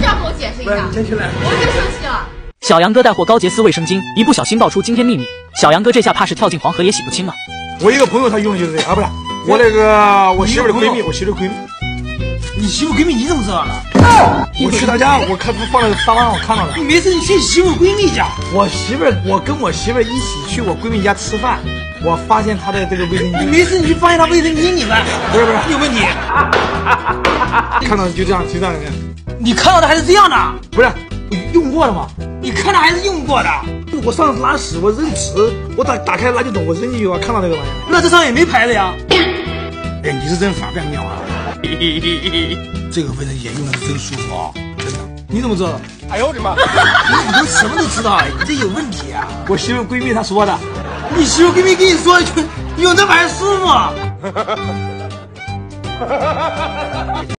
这样给我解释一下？你先去来。我就生气了。小杨哥带货高洁丝卫生巾，一不小心爆出惊天秘密，小杨哥这下怕是跳进黄河也洗不清了。我一个朋友他用的就是这个啊，不是我那个我媳妇的闺蜜，我媳妇的闺蜜。你媳妇闺蜜你怎么知道的？我去他家，我看他放在沙发上，我看到了。你没事你去媳妇闺蜜家。我媳妇，我跟我媳妇一起去我闺蜜家吃饭，我发现她的这个卫生巾。你没事你去发现她卫生巾里面，不是不是有问题。看到就这样就这样的。你看到的还是这样的？不是用过的吗？你看到还是用过的？我上次拉屎，我扔纸，我打打开垃圾桶，我扔进去，我看到这个玩意儿。那这上也没牌子呀。哎，你是真反变妙啊！这个卫生巾用的是真舒服啊，真的。你怎么知道？哎呦我的妈！你怎么什么都知道啊？你这有问题啊！我媳妇闺蜜她说的。你媳妇闺蜜跟你说，用这玩意儿舒服。